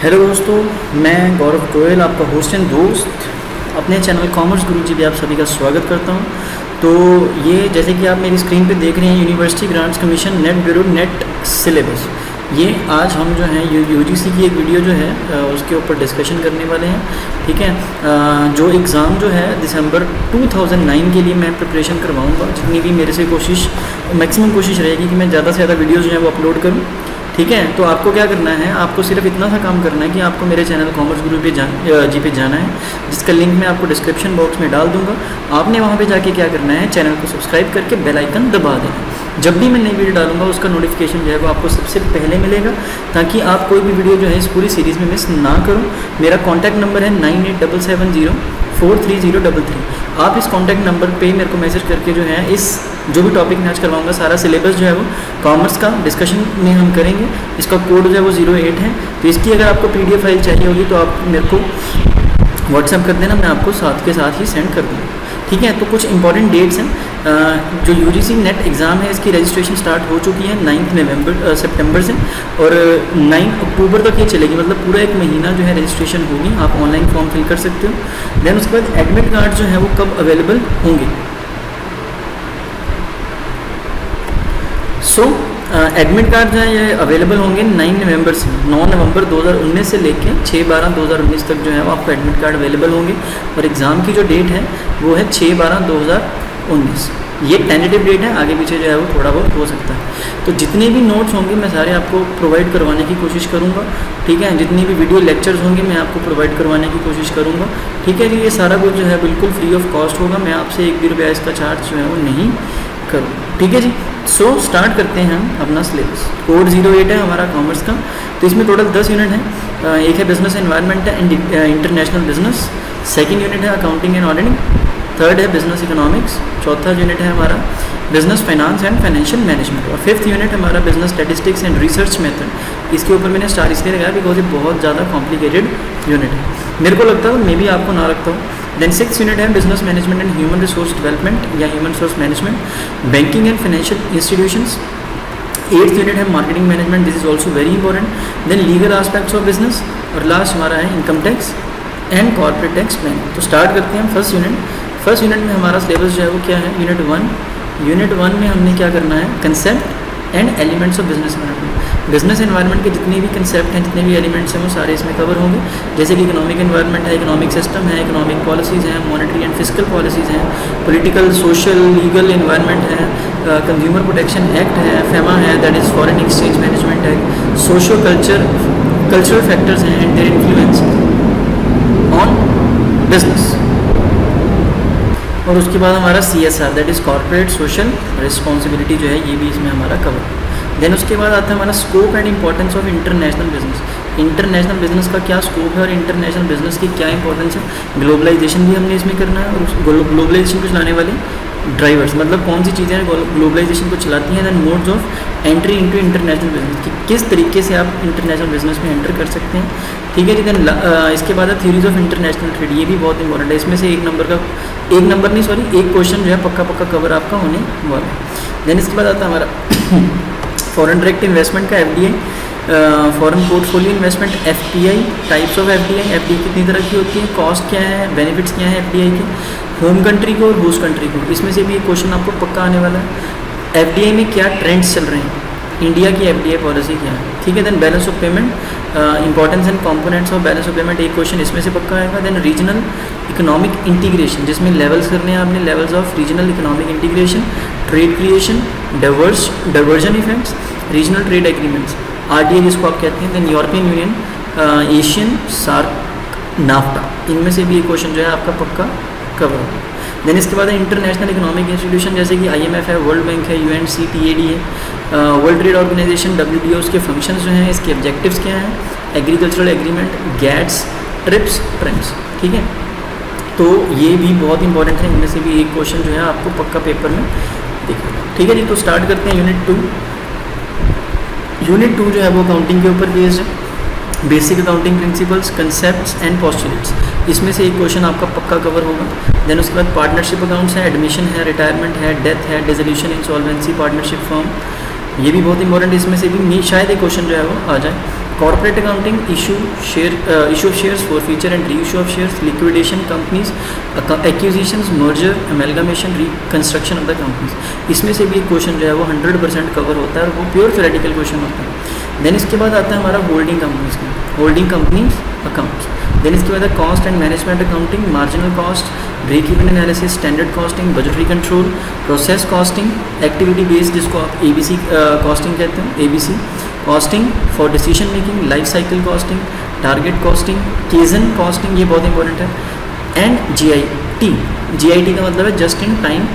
Hello दोस्तों, मैं गौरव गोयल, आपका होस्ट एंड दोस्त। अपने चैनल कॉमर्स गुरु जी भी आप सभी का स्वागत करता हूँ। तो ये जैसे कि आप मेरी स्क्रीन पे देख रहे हैं university grants commission NET bureau NET syllabus ये आज हम जो हैं यू यू की एक वीडियो जो है उसके ऊपर डिस्कशन करने वाले हैं। ठीक है? जो एग्ज़ाम जो है दिसंबर 2009 के लिए मैं प्रिपरेशन करवाऊँगा। जितनी भी मेरे से कोशिश मैक्सिमम कोशिश रहेगी कि मैं ज़्यादा से ज़्यादा वीडियोज़ जो है वो अपलोड करूँ। ठीक है? तो आपको क्या करना है? आपको सिर्फ़ इतना सा काम करना है कि आपको मेरे चैनल कॉमर्स गुरु पे जान जी पे जाना है, जिसका लिंक मैं आपको डिस्क्रिप्शन बॉक्स में डाल दूँगा। आपने वहाँ पे जाके क्या करना है? चैनल को सब्सक्राइब करके बेल आइकन दबा देना जब भी मैं नई वीडियो डालूँगा, उसका नोटिफिकेशन जो है वो आपको सबसे पहले मिलेगा, ताकि आप कोई भी वीडियो जो है इस पूरी सीरीज़ में मिस ना करो। मेरा कॉन्टैक्ट नंबर है nine eight double seven zero four three zero double three. आप इस कॉन्टैक्ट नंबर पे मेरे को मैसेज करके जो है, इस, जो भी टॉपिक मैं आज करवाऊँगा, सारा सिलेबस जो है वो कॉमर्स का डिस्कशन में हम करेंगे। इसका कोड जो है वो ज़ीरो एट है। तो इसकी अगर आपको पीडीएफ फ़ाइल चाहिए होगी तो आप मेरे को व्हाट्सएप कर देना, मैं आपको साथ के साथ ही सेंड कर दूँगा। ठीक है? तो कुछ इंपॉर्टेंट डेट्स हैं। जो U G C NET exam है, इसकी रजिस्ट्रेशन स्टार्ट हो चुकी है नाइन्थ नवंबर सितंबर से और नाइन अक्टूबर तक ये चलेगी। मतलब पूरा एक महीना जो है रजिस्ट्रेशन होगी। आप ऑनलाइन फॉर्म फिल कर सकते हो। देन उसके बाद एडमिट कार्ड जो है वो कब अवेलेबल होंगे? सो एडमिट कार्ड जो है ये अवेलेबल होंगे 9 नवंबर से। 9 नवंबर 2019 से लेके 6 बारह 2019 तक जो है वो आपको एडमिट कार्ड अवेलेबल होंगे। और एग्ज़ाम की जो डेट है, वो है 6 बारह 2019 ये टेंटेटिव डेट है आगे पीछे जो है वो थोड़ा बहुत हो सकता है। तो जितने भी नोट्स होंगे मैं सारे आपको प्रोवाइड करवाने की कोशिश करूँगा ठीक है? जितनी भी वीडियो लेक्चर्स होंगे मैं आपको प्रोवाइड करवाने की कोशिश करूँगा ठीक है जी? ये सारा कुछ जो है बिल्कुल फ्री ऑफ़ कॉस्ट होगा मैं आपसे एक भी रुपया इसका चार्ज जो है वो नहीं करूँ ठीक है जी? सो so, स्टार्ट करते हैं हम अपना सिलेबस कोड ज़ीरो एट है हमारा कॉमर्स का। तो इसमें टोटल दस यूनिट है। एक है बिज़नेस एनवायरनमेंट है इंटरनेशनल बिज़नेस सेकंड यूनिट है अकाउंटिंग एंड ऑडिटिंग थर्ड है बिज़नेस इकोनॉमिक्स चौथा यूनिट है हमारा business finance and financial management और फिफ्थ यूनिट हमारा business statistics and research method इसके ऊपर मैंने स्टार इसलिए लगाया बिकॉज़ ये बहुत ज़्यादा कॉम्प्लिकेटेड यूनिट है। मेरे को लगता है, मे भी आपको ना रखता हूँ। देन सिक्स यूनिट है business management and human resource development या human resource management banking and financial institutions eighth unit है marketing management this is also very important then legal aspects of business और लास्ट हमारा है income tax and corporate tax plan तो start करते हैं first unit first unit में हमारा syllabus जो है वो क्या है? यूनिट वन यूनिट वन में हमने क्या करना है? Concept and elements of business management business environment के जितने भी कंसेप्ट हैं, जितने भी एलिमेंट्स हैं, वो सारे इसमें कवर होंगे। जैसे कि इकोनॉमिक एनवायरनमेंट है इकोनॉमिक सिस्टम है इकोनॉमिक पॉलिसीज़ हैं मॉनेटरी एंड फ़िज़िकल पॉलिसीज़ हैं पॉलिटिकल सोशल लीगल इन्वायरमेंट है कंज्यूमर प्रोटेक्शन एक्ट है फेमा है that is foreign exchange management act socio culture cultural factors हैं and their influence on business और उसके बाद हमारा C S R that is corporate social responsibility जो है, ये भी इसमें हमारा कवर देन उसके बाद आता है हमारा scope and importance of international business international business का क्या स्कोप है और इंटरनेशनल बिज़नेस की क्या इंपॉर्टेंस है? ग्लोबलाइजेशन भी हमने इसमें करना है और ग्लोबलाइजेशन को चलाने वाले ड्राइवर्स मतलब कौन सी चीज़ें ग्लोबलाइजेशन को चलाती हैं? Then modes of entry into international business कि किस तरीके से आप इंटरनेशनल बिज़नेस में एंटर कर सकते हैं? ठीक है जी दैन इसके बाद है थ्योरीज ऑफ़ इंटरनेशनल ट्रेड ये भी बहुत इंपॉर्टेंट है। इसमें से एक नंबर का एक नंबर नहीं सॉरी एक क्वेश्चन जो है पक्का पक्का कवर आपका होने वाला है। देन इसके बाद आता है हमारा फॉरेन डायरेक्ट इन्वेस्टमेंट का F foreign portfolio investment F T I types of F F कितनी तरह की होती है कॉस्ट क्या है बेनिफिट्स क्या है एफ़ के होम कंट्री को और होस्ट कंट्री को। इसमें से भी एक क्वेश्चन आपको पक्का आने वाला है। एफ़ डी आई में क्या ट्रेंड्स चल रहे हैं? इंडिया की एफ़ पॉलिसी क्या है? ठीक है then balance of payment importance and components of balance of payment एक क्वेश्चन इसमें से पक्का आएगा। देन रीजनल इकोनॉमिक इंटीग्रेशन जिसमें लेवल्स करने हैं आपने levels of regional economic integration trade creation divers diversion effects regional trade agreements are जिसको आप कहते हैं then European Union Asian SAARC NAFTA इनमें से भी एक क्वेश्चन जो है आपका पक्का। कवर देन इसके बाद इंटरनेशनल इकोनॉमिक इंस्टीट्यूशन जैसे कि आईएमएफ है वर्ल्ड बैंक है UN C T A D है world trade organisation W D उसके फ़ंक्शंस जो हैं, इसके ऑब्जेक्टिव्स क्या हैं? Agricultural agreement GATS TRIPS trends ठीक है? तो ये भी बहुत इंपॉर्टेंट है, इनमें से भी एक क्वेश्चन जो है, आपको पक्का पेपर में दिखेगा ठीक है जी तो स्टार्ट करते हैं यूनिट टू यूनिट टू जो है, वो अकाउंटिंग के ऊपर बेस्ड है। Basic accounting principles concept and postulates इसमें से एक क्वेश्चन आपका पक्का कवर होगा। देन उसके बाद पार्टनरशिप अकाउंट्स है एडमिशन है रिटायरमेंट है डेथ है डिजोल्यूशन इंसॉल्वेंसी पार्टनरशिप फॉर्म ये भी बहुत इंपॉर्टेंट इसमें से भी शायद एक क्वेश्चन जो है वो आ जाए। Corporate accounting issue share uh, issue of shares forfeiture and reissue of shares liquidation companies acquisitions merger amalgamation reconstruction of the companies इसमें से भी एक क्वेश्चन जो है वो 100 परसेंट कवर होता है और वो प्योर थेरेटिकल क्वेश्चन होता है। देन इसके बाद आता है हमारा होल्डिंग कंपनीज़ का। होल्डिंग कंपनीज़ अकाउंट्स देन इसके बाद cost and management accounting marginal cost break even analysis standard costing budgetary control process costing activity based जिसको आप ए बी सी कॉस्टिंग कहते हैं A B C costing for decision making life cycle costing target costing kaizen costing ये बहुत important है and G I T G I T का मतलब है जस्ट इन टाइम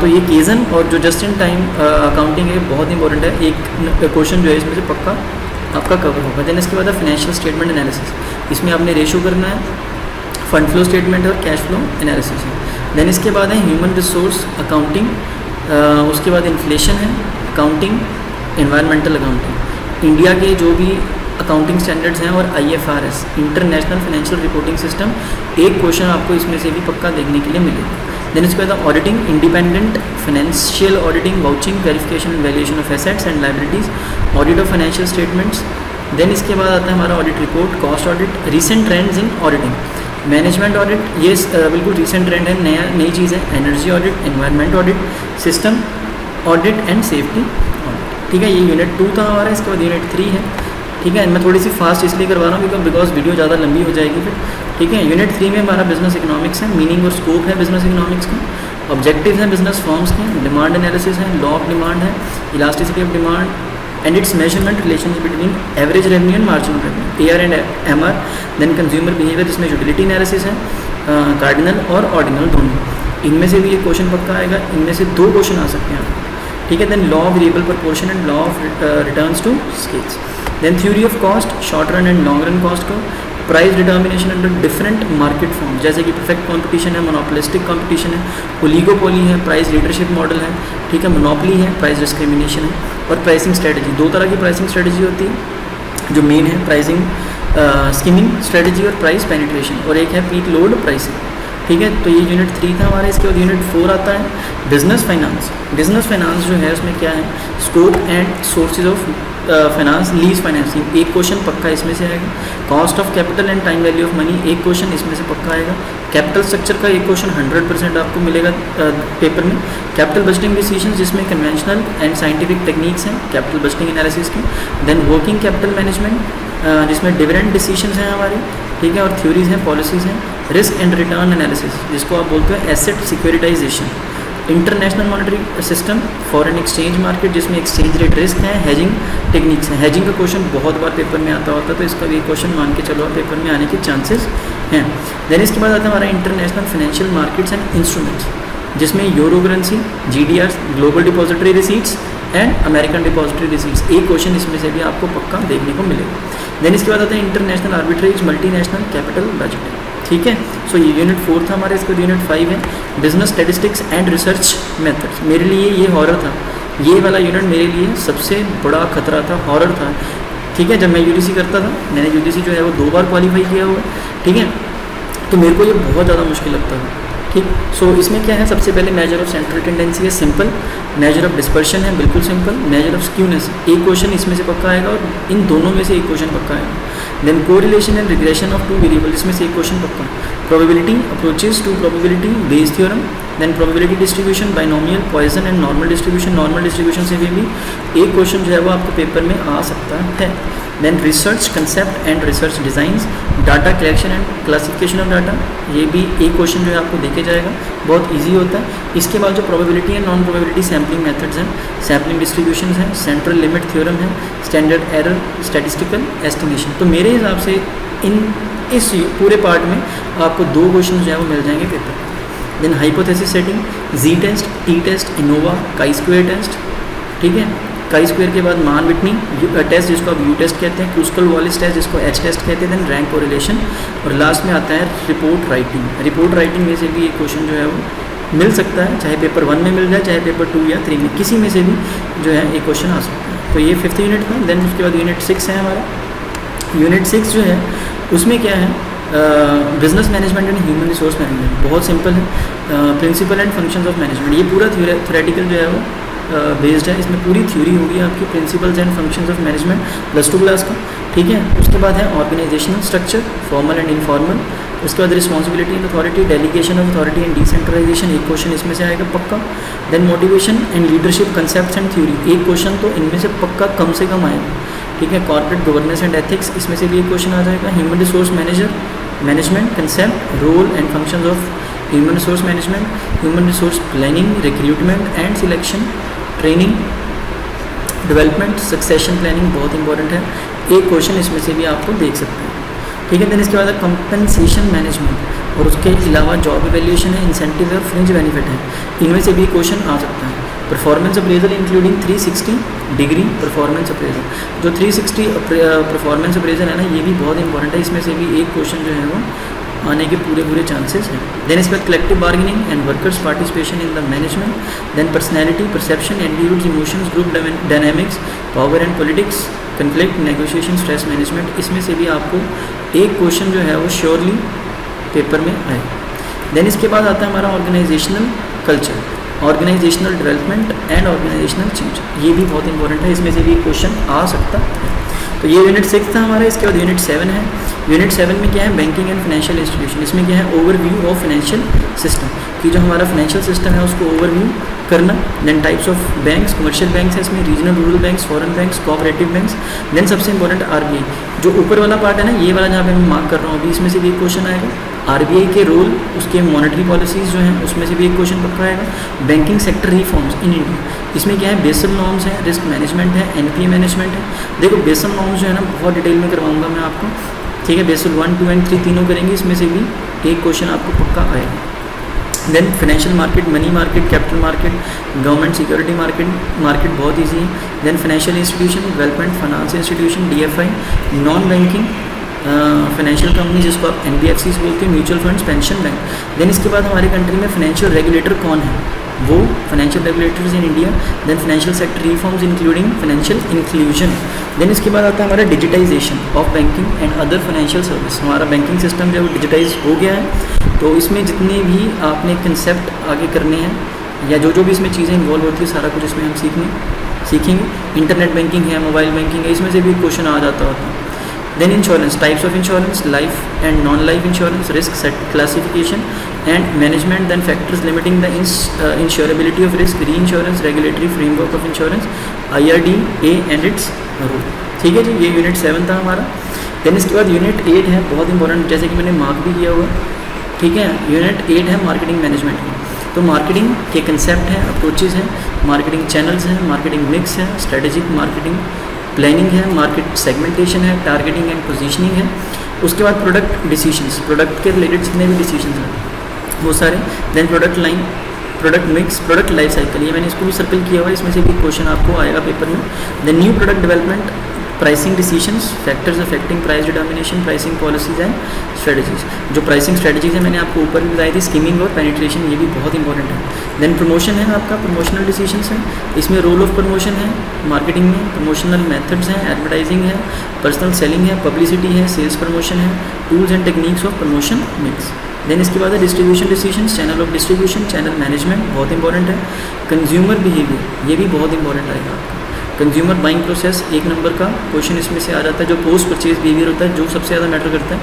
तो ये केजन और जो जस्ट इन टाइम अकाउंटिंग है बहुत इंपॉर्टेंट है। एक क्वेश्चन जो है इसमें से पक्का आपका कवर होगा. देन इसके बाद है फाइनेंशियल स्टेटमेंट एनालिसिस इसमें आपने रेशो करना है फंड फ्लो स्टेटमेंट और कैश फ्लो एनालिसिस है देन इसके बाद है ह्यूमन रिसोर्स अकाउंटिंग उसके बाद इन्फ्लेशन है अकाउंटिंग इन्वायरमेंटल अकाउंटिंग इंडिया के जो भी अकाउंटिंग स्टैंडर्ड्स हैं और IFRS international financial reporting system एक क्वेश्चन आपको इसमें से भी पक्का देखने के लिए मिलेगा. देन इसके बाद auditing independent financial auditing vouching verification valuation of assets and liabilities audit of financial statements then इसके बाद आता है हमारा audit report cost audit recent trends in auditing management audit ये बिल्कुल रिसेंट ट्रेंड है, नया, नई चीज़ है energy audit environment audit system audit and safety audit ठीक है, ये यूनिट टू था हमारा, इसके बाद यूनिट थ्री है। ठीक है, मैं थोड़ी सी फास्ट इसलिए करवा रहा हूँ बिकॉज़ वीडियो ज़्यादा लंबी हो जाएगी फिर। ठीक है यूनिट थ्री में हमारा बिज़नेस इकोनॉमिक्स है मीनिंग और स्कोप है बिज़नेस इकोनॉमिक्स का ऑब्जेक्टिव हैं बिज़नेस फॉर्म्स के डिमांड एनालिसिस है लॉ ऑफ़ डिमांड है elasticity of demand and its measurement relation between average revenue and margin revenue A R and M R then consumer behaviour जिसमें utility analysis है cardinal और ordinal दोनों। इनमें से भी एक क्वेश्चन पक्का आएगा, इनमें से दो क्वेश्चन आ सकते हैं। ठीक है then law of variable proportion and law of returns to scales then theory of cost short run and long run cost को price determination under different market form जैसे कि परफेक्ट कॉम्पिटिशन है मोनोपोलिस्टिक कॉम्पिटिशन है oligopoly है price leadership model है, ठीक है monopoly है प्राइस डिस्क्रिमिनेशन है और प्राइसिंग स्ट्रेटजी दो तरह की प्राइसिंग स्ट्रेटजी होती है, जो मेन है प्राइसिंग स्कीमिंग स्ट्रेटजी और प्राइस पेनिट्रेशन और एक है पीक लोड प्राइसिंग ठीक है तो ये यूनिट थ्री था हमारा, इसके बाद यूनिट फोर आता है बिज़नेस फाइनेंस बिज़नेस फाइनेंस जो है, उसमें क्या है? Scope and sources of finance lease financing एक क्वेश्चन पक्का इसमें से आएगा। Cost of capital and time value of money एक क्वेश्चन इसमें से पक्का आएगा। कैपिटल स्ट्रक्चर का एक क्वेश्चन 100 परसेंट आपको मिलेगा पेपर में। कैपिटल बजटिंग डिसीज़न जिसमें कन्वेंशनल एंड साइंटिफिक टेक्निक्स हैं कैपिटल बजटिंग एनालिसिस की। देन वर्किंग कैपिटल मैनेजमेंट जिसमें डिविडेंड डिसीज़न हैं हमारे। ठीक है, और थ्योरीज हैं पॉलिसीज़ हैं। रिस्क एंड रिटर्न एनालिसिस जिसको आप बोलते हैं asset securitisation international monetary system foreign exchange market जिसमें एक्सचेंज रेट रिस्क है हेजिंग टेक्निक्स हैं। हेजिंग का क्वेश्चन बहुत बार पेपर में आता होता है तो इसका भी क्वेश्चन मान के चलो पेपर में आने के चांसेस हैं। देन इसके बाद आता है हमारा international financial markets and instruments जिसमें euro currency ji global depository receipts and American depository receipts एक क्वेश्चन इसमें से भी आपको पक्का देखने को मिलेगा। देन इसके बाद आता है international arbitrage multinational capital budget ठीक है? सो ये यूनिट फोर था हमारे इसका यूनिट फाइव है। Business statistics and research methods मेरे लिए ये हॉरर था। ये वाला यूनिट मेरे लिए सबसे बड़ा खतरा था हॉरर था। ठीक है? जब मैं यूडीसी करता था मैंने यूडीसी जो है वो दो बार क्वालिफाई किया हुआ। ठीक है? तो मेरे को ये बहुत ज़्यादा मुश्किल लगता था। ठीक? सो so, इसमें क्या है? सबसे पहले मेजर ऑफ़ सेंट्रल टेंडेंसी है सिंपल मेजर ऑफ़ डिस्पर्शन है बिल्कुल सिंपल मेजर ऑफ़ स्क्यूनेस एक क्वेश्चन इसमें से पक्का आएगा और इन दोनों में से एक क्वेश्चन पक्का आएगा। Then correlation and regression of two variable इसमें से एक क्वेश्चन पक्का। Probability approaches to probability Bayes theorem then probability distribution binomial Poisson and normal distribution normal distribution से भी एक क्वेश्चन जो है वो आपको पेपर में आ सकता है। Then research concept and research designs data collection and classification of data ये भी एक क्वेश्चन जो है आपको देखे जाएगा। बहुत इजी होता है। इसके बाद जो probability and non probability sampling methods हैं सैम्पलिंग डिस्ट्रीब्यूशन हैं सेंट्रल लिमिट थ्योरम है स्टैंडर्ड एरर स्टैटिस्टिकल एस्टिमेशन तो मेरे हिसाब से इन, इस पूरे पार्ट में आपको दो क्वेश्चन जो है वो मिल जाएँगे paper then hypothesis setting Z test T test ANOVA chi square test ठीक है? काई स्क्वेयर के बाद मान विटनी टेस्ट जिसको आप यू टेस्ट कहते हैं क्रूस्कल वॉलिस टेस्ट जिसको एच टेस्ट कहते हैं देन रैंक कोरिलेशन और लास्ट में आता है रिपोर्ट राइटिंग रिपोर्ट राइटिंग में से भी एक क्वेश्चन जो है वो मिल सकता है, चाहे पेपर वन में मिल जाए, चाहे पेपर टू या थ्री में, किसी में से भी जो है ये क्वेश्चन आ सकता है। तो ये फिफ्थ यूनिट में देन उसके बाद यूनिट सिक्स है हमारा। यूनिट सिक्स जो है, उसमें क्या है business management and human resource management बहुत सिंपल है। Principle and functions of management ये पूरा थ्योरेटिकल जो है वो बेस्ड है। इसमें पूरी थ्योरी होगी आपकी principles and functions of management plus two class का। ठीक है? उसके बाद है organisational structure formal and informal उसके बाद responsibility and authority delegation of authority and decentralisation एक क्वेश्चन इसमें से आएगा पक्का। Then motivation and leadership concept and theory एक क्वेश्चन तो इनमें से पक्का कम से कम आएगा। ठीक है? कॉर्पोरेट गवर्नेंस एंड एथिक्स इसमें से भी एक क्वेश्चन आ जाएगा। Human resource manager management concept role and functions of human resource management human resource planning recruitment and selection training development succession planning बहुत इंपॉर्टेंट है। एक क्वेश्चन इसमें से भी आपको देख सकते हैं। ठीक है देन इसके बाद है कंपनसेशन मैनेजमेंट और उसके अलावा जॉब एवेल्यूशन है इंसेंटिव और फ्रिंज बेनिफिट है। इनमें से भी क्वेश्चन आ सकता है। Performance appraisal including 360 degree performance appraisal जो 360 परफॉर्मेंस अप्रेजल है ना, ये भी बहुत इंपॉर्टेंट है। इसमें से भी एक क्वेश्चन जो है वो आने के पूरे पूरे चांसेस हैं। देन इस बाद collective bargaining and workers participation in the management then personality perception and emotions group dynamics power and politics conflict negotiation stress management इसमें से भी आपको एक क्वेश्चन जो है वो श्योरली पेपर में आए। देन इसके बाद आता है हमारा organisational culture organisational development and organisational change ये भी बहुत इंपॉर्टेंट है, इसमें से भी क्वेश्चन आ सकता है। तो ये यूनिट सिक्स था हमारा, इसके बाद यूनिट सेवन है। यूनिट सेवन में क्या है? बैंकिंग एंड फाइनेंशियल इंस्टीट्यूशन इसमें क्या है? ओवरव्यू ऑफ़ फाइनेंशियल सिस्टम कि जो हमारा फाइनेंशियल सिस्टम है, उसको ओवरव्यू करना। Then types of banks commercial banks है इसमें regional rural banks foreign banks cooperative banks then सबसे इंपॉर्टेंट आर जो ऊपर वाला पार्ट है ना, ये वाला जहाँ पे मैं मार्क कर रहा हूँ, अभी इसमें से भी क्वेश्चन आएगा। आरबीआई के रोल उसके मॉनेटरी पॉलिसीज़ जो हैं, उसमें से भी एक क्वेश्चन पक्का आएगा। Banking sector reforms in India इसमें क्या है? बेसल नॉर्म्स हैं रिस्क मैनेजमेंट है एनपीए मैनेजमेंट है। देखो बेसल नॉर्म्स जो है ना, बहुत डिटेल में करवाऊँगा मैं आपको। ठीक है Basel one two and three तीनों करेंगे, इसमें से भी एक क्वेश्चन आपको पक्का आएगा। Then financial market money market capital market government security market market बहुत ईजी है। Then financial institution development finance institution DFI non banking financial company जिसको आप एन बोलते हैं mutual funds pension bank then इसके बाद हमारे कंट्री में फाइनेंशियल रेगुलेटर कौन है? वो financial regulators in India then financial sector reforms including financial inclusion then इसके बाद आता है हमारा digitisation of banking and other financial service हमारा बैंकिंग सिस्टम जो है वो डिजिटाइज हो गया है तो इसमें जितने भी आपने कंसेप्ट आगे करने हैं, या जो जो भी इसमें चीज़ें इन्वॉल्व होती है, सारा कुछ इसमें हम सीखने, सीखेंगे. इंटरनेट बैंकिंग है मोबाइल बैंकिंग है, इसमें से भी क्वेश्चन आ जाता होता है of insurance life and non life insurance risk set classification and management then factors limiting the insurability of risk reinsurance regulatory framework of insurance I R D A and its rule ठीक है जी, ये unit seven था हमारा। Then इसके बाद unit eight है, बहुत important जैसे कि मैंने मार्क भी किया हुआ। ठीक है यूनिट एट है मार्केटिंग मैनेजमेंट की। तो मार्केटिंग के कंसेप्ट हैं अप्रोचेज़ हैं मार्केटिंग चैनल्स हैं मार्केटिंग मिक्स है स्ट्रेटेजिक मार्केटिंग प्लानिंग है मार्केट सेगमेंटेशन है टारगेटिंग एंड पोजीशनिंग है। उसके बाद प्रोडक्ट डिसीजंस प्रोडक्ट के रिलेटेड जितने भी डिसीजंस हैं, वो सारे। Then product line product mix product life cycle ये मैंने इसको भी सर्कल किया हुआ है, इसमें से भी क्वेश्चन आपको आएगा पेपर में। Then new product development pricing decisions factors affecting price determination pricing policies and strategies जो प्राइसिंग स्ट्रेटजीज है, मैंने आपको ऊपर भी बताई थी स्कीमिंग और पेनिट्रेशन ये भी बहुत इंपॉर्टेंट है। देन प्रमोशन है आपका प्रमोशनल डिसीजंस है। इसमें रोल ऑफ़ प्रमोशन है मार्केटिंग में प्रमोशनल मेथड्स हैं एडवर्टाइजिंग है पर्सनल सेलिंग है पब्लिसिटी है सेल्स प्रमोशन है tools and techniques of promotion mix then इसके बाद है distribution decision channel of distribution channel management बहुत इंपॉर्टेंट है। कंज्यूमर बिहेवियर ये भी बहुत इंपॉर्टेंट आएगा आपका। कंज्यूमर बाइंग प्रोसेस एक नंबर का क्वेश्चन इसमें से आ जाता है, जो पोस्ट परचेज बिहेवियर होता है, जो सबसे ज़्यादा मैटर करता है।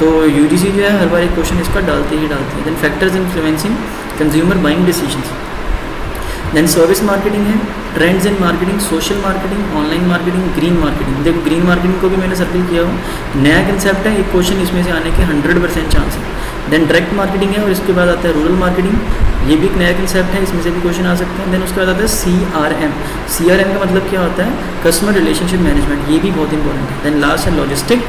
तो यू जो है, हर बार एक क्वेश्चन इसका डालते ही डालते हैं। Then factors influencing consumer buying decision then service marketing है trends in marketing social marketing online marketing green marketing देखो ग्रीन मार्केटिंग को भी मैंने सर्किल किया हुआ। नया कंसेप्ट है, एक क्वेश्चन इसमें से आने के हंड्रेड परसेंट चांस है। देन डायरेक्ट मार्केटिंग है, और इसके बाद आता है रूरल मार्केटिंग ये भी एक नया कंसेप्ट है, इसमें से भी क्वेश्चन आ सकते हैं। देन उसके बाद आता है C R M C R M का मतलब क्या होता है? कस्टमर रिलेशनशिप मैनेजमेंट ये भी बहुत इंपॉर्टेंट है। देन लास्ट है लॉजिस्टिक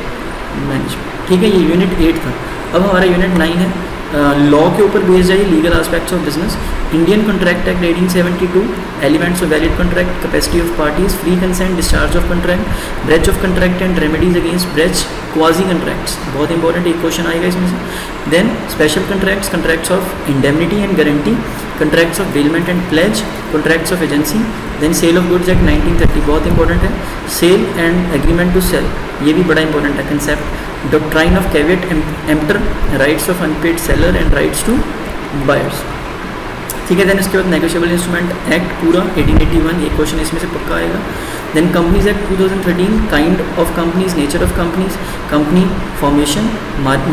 मैनेजमेंट ठीक है, ये यूनिट एट था। अब हमारा यूनिट नाइन है। लॉ के ऊपर बेस्ड है legal aspects of business Indian contract act eighteen seventy two elements of valid contract capacity of parties free consent discharge of contract breach of contract and remedies against breach quasi contracts बहुत important एक question आएगा इसमें से. Then special contracts contracts of indemnity and guarantee contracts of bailment and pledge contracts of agency then sale of goods act 1930 बहुत important है. Sale and agreement to sell ये भी बड़ा इंपॉर्टेंट है concept doctrine of caveat emptor rights of unpaid seller and rights to buyers ठीक है then इसके बाद नेगोशियबल इंस्ट्रूमेंट एक्ट पूरा 1881 एक क्वेश्चन इसमें से पक्का आएगा। Then companies act 2013 kind of companies nature of companies company formation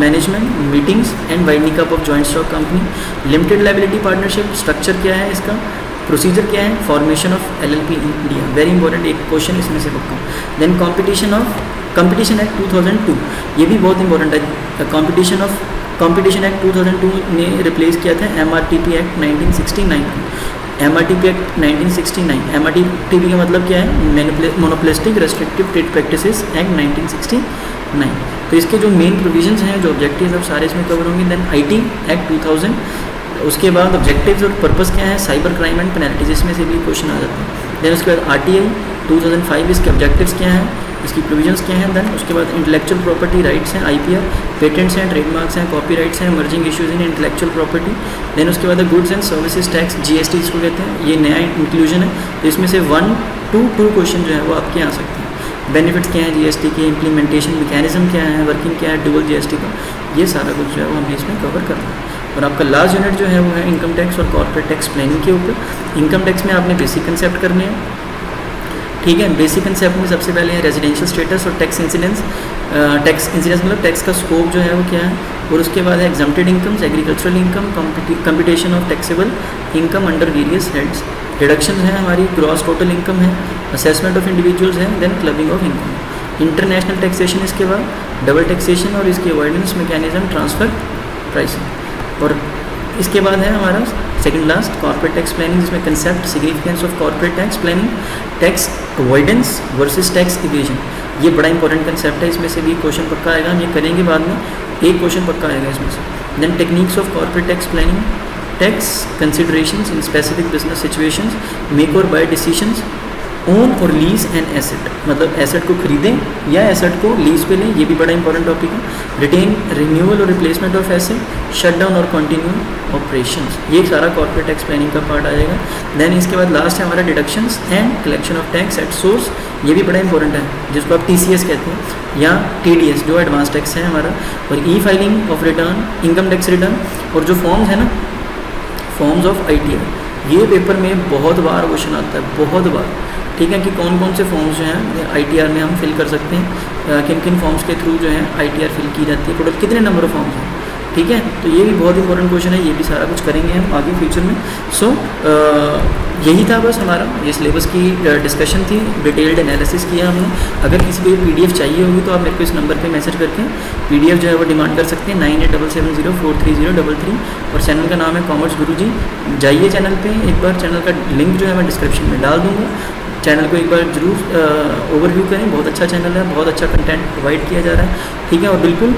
management meetings and winding up of joint stock company limited liability partnership structure क्या है इसका? प्रोसीजर क्या है? Formation of L L P India very important एक question इसमें से पक्का। Then competition of competition act 2002 ये भी बहुत इंपॉर्टेंट है। कॉम्पिटिशन ऑफ़ कंपटीशन एक्ट 2002 ने रिप्लेस किया था M R T P act 1969 M R T P act 1969 M R T T P का मतलब क्या है? Monopolistic restrictive trade practice act 1969 तो इसके जो मेन प्रोविजंस हैं, जो ऑब्जेक्टिव्स अब सारे इसमें कवर होंगे। देन आई टी एक्ट 2000 उसके बाद ऑब्जेक्टिव्स और पर्पस क्या है? साइबर क्राइम एंड पेनल्टीज इसमें से भी क्वेश्चन आ जाता है। देन उसके बाद R T I two thousand five इसके ऑब्जेक्टिव्स क्या हैं? इसकी प्रोविजंस क्या हैं? देन उसके बाद इंटेलेक्चुअल प्रॉपर्टी राइट्स हैं आईपीआर पेटेंट्स हैं ट्रेडमार्क्स हैं कॉपीराइट्स हैं emerging issues in intellectual property then उसके बाद goods and services tax GST इसको कहते हैं। ये नया इंक्लूजन है। तो इसमें से वन टू टू क्वेश्चन जो है वो आपके आ सकते हैं। बेनिफिट्स क्या है जीएसटी के? इम्प्लीमेंटेशन मैकेनिज्म क्या है? वर्किंग क्या है? डुबल जीएसटी का? ये सारा कुछ जो है वो हमें इसमें कवर करना है। और आपका लास्ट यूनिट जो है वो है इनकम टैक्स और कॉर्पोरेट टैक्स प्लानिंग के ऊपर। इनकम टैक्स में आपने बेसिक कंसेप्ट करने हैं। ठीक है, बेसिक कंसेप्ट में सबसे पहले है रेजिडेंशियल स्टेटस और टैक्स इंसिडेंस टैक्स इंसिडेंस मतलब टैक्स का स्कोप जो है वो क्या है? और उसके बाद है exempted incomes agricultural income computation of taxable income under various heads deduction है हमारी ग्रॉस टोटल इनकम है असेसमेंट ऑफ़ इंडिविजुअल्स हैं then clubbing of income international taxation इसके बाद डबल टैक्सेशन और इसकी अवॉइडेंस मैकेनिज्म ट्रांसफ़र प्राइसिंग और इसके बाद है हमारा second last corporate tax planning जिसमें concept significance of corporate tax planning tax avoidance versus tax evasion ये बड़ा इंपॉर्टेंट कंसेप्ट है, इसमें से भी क्वेश्चन पक्का आएगा, हम ये करेंगे बाद में, एक क्वेश्चन पक्का आएगा इसमें से। Then techniques of corporate tax planning tax consideration in specific business situation make और बाय डिसीजंस ओन और लीज एंड एसेट मतलब एसेट को खरीदें या एसेट को लीज पे लें, ये भी बड़ा इंपॉर्टेंट टॉपिक है। रिटेन रिन्यूअल और replacement of asset shut down और कंटिन्यू ऑपरेशन ये सारा कॉर्पोरेट टैक्स प्लानिंग का पार्ट आ जाएगा देन इसके बाद लास्ट है हमारा deduction and collection of tax at source ये भी बड़ा इंपॉर्टेंट है, जिसको आप TCS कहते हैं या टी जो एडवांस टैक्स है हमारा। और e filing of return income tax return और जो फॉर्म्स है ना फॉर्म्स ऑफ़ आई ये पेपर में बहुत बार क्वेश्चन आता है, बहुत बार। ठीक है कि कौन कौन से फॉर्म्स जो हैं आई में हम फिल कर सकते हैं किन किन फॉर्म्स के थ्रू जो है आई फिल की जाती है। टोटल कितने नंबर ऑफ़ फॉर्म्स हैं? ठीक है तो ये भी बहुत इंपॉर्टेंट क्वेश्चन है ये भी सारा कुछ करेंगे हम आगे फ्यूचर में सो so, यही था बस हमारा ये सिलेबस की डिस्कशन थी डिटेल्ड एनालिसिस किया हमने अगर किसी को पी चाहिए होगी तो आप मेरे को इस नंबर पे मैसेज करके पीडीएफ जो है वो डिमांड कर सकते हैं nine eight double seven zero four three zero double three और चैनल का नाम है कॉमर्स गुरु जी जाइए चैनल पर एक बार चैनल का लिंक जो है मैं डिस्क्रिप्शन में डाल दूँगा चैनल को एक बार ज़रूर ओवरव्यू करें। बहुत अच्छा चैनल है, बहुत अच्छा कंटेंट प्रोवाइड किया जा रहा है। ठीक है, और बिल्कुल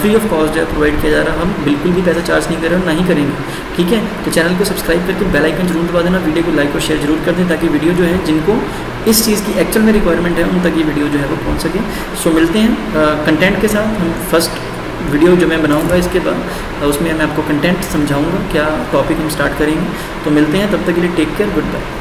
फ्री ऑफ़ कॉस्ट है प्रोवाइड किया जा रहा है। हम बिल्कुल भी पैसा चार्ज नहीं कर रहे और ना ही करेंगे। ठीक है तो चैनल को सब्सक्राइब करके बेल आइकन ज़रूर दबा देना वीडियो को लाइक और शेयर ज़रूर कर दें, ताकि वीडियो जो है, जिनको इस चीज़ की एक्चुअल में रिक्वायरमेंट है, उन तक ये वीडियो जो है वो पहुँच सके। सो मिलते हैं कंटेंट के साथ। हम फ़र्स्ट वीडियो जो मैं बनाऊँगा इसके बाद उसमें मैं आपको कंटेंट समझाऊँगा, क्या टॉपिक हम स्टार्ट करेंगे। तो मिलते हैं, तब तक के लिए टेक केयर गुड बाय